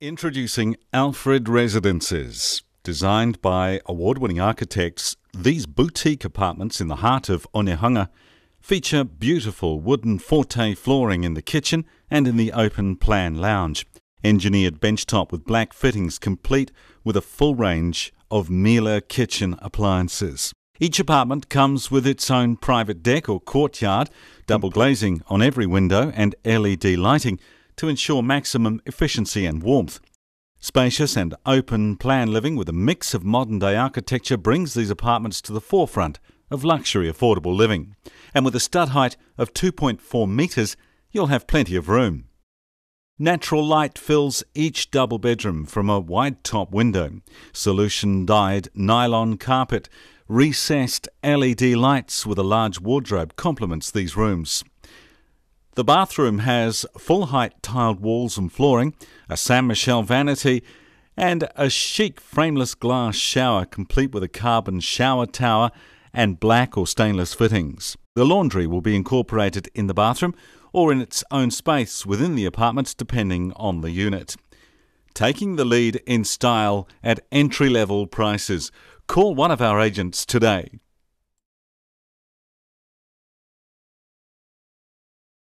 Introducing Alfred Residences. Designed by award winning architects, these boutique apartments in the heart of Onehunga feature beautiful wooden forte flooring in the kitchen and in the open plan lounge. Engineered benchtop with black fittings, complete with a full range of Miele kitchen appliances. Each apartment comes with its own private deck or courtyard, double glazing on every window, and LED lighting to ensure maximum efficiency and warmth. Spacious and open plan living with a mix of modern day architecture brings these apartments to the forefront of luxury affordable living. And with a stud height of 2.4 metres, you'll have plenty of room. Natural light fills each double bedroom from a wide top window. Solution dyed nylon carpet, recessed LED lights with a large wardrobe complements these rooms. The bathroom has full height tiled walls and flooring, a San Michel vanity, and a chic frameless glass shower complete with a carbon shower tower and black or stainless fittings. The laundry will be incorporated in the bathroom or in its own space within the apartment depending on the unit. Taking the lead in style at entry level prices. Call one of our agents today